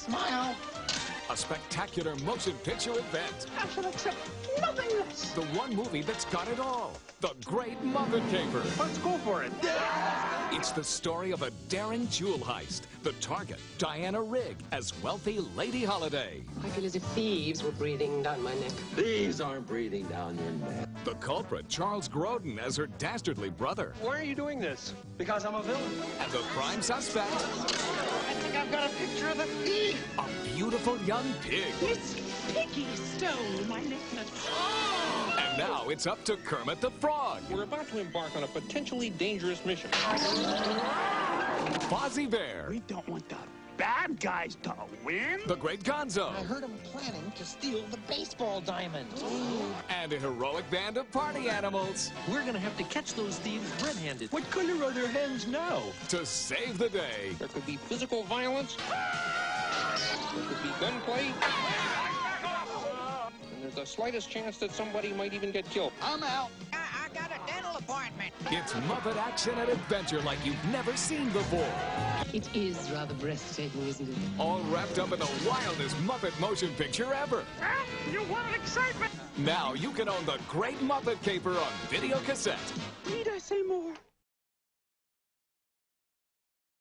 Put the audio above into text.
Smile. A spectacular motion picture event. I shall accept nothing less. The one movie that's got it all. The Great Muppet Caper. Let's go for it. It's the story of a daring jewel heist. The target, Diana Rigg, as wealthy Lady Holiday. I feel as if thieves were breathing down my neck. These aren't breathing down your neck. The culprit, Charles Grodin, as her dastardly brother. Why are you doing this? Because I'm a villain. And the prime suspect, I think I've got a picture of the thief. a beautiful young pig. Miss Piggy stole my necklace. And now it's up to Kermit the Frog, We're about to embark on a potentially dangerous mission. Fozzie Bear, We don't want the bad guys to win. the Great Gonzo. I heard him planning to steal the baseball diamond. and a heroic band of party animals We're gonna have to catch those thieves red-handed. What color are their hands now? to save the day. There could be physical violence. There could be gunplay. And there's the slightest chance that somebody might even get killed. I'm out. I, I got a dental appointment. It's Muppet action and adventure like you've never seen before. It is rather breathtaking, isn't it? All wrapped up in the wildest Muppet motion picture ever. You wanted excitement. Now you can own the Great Muppet Caper on video cassette. Need I say more?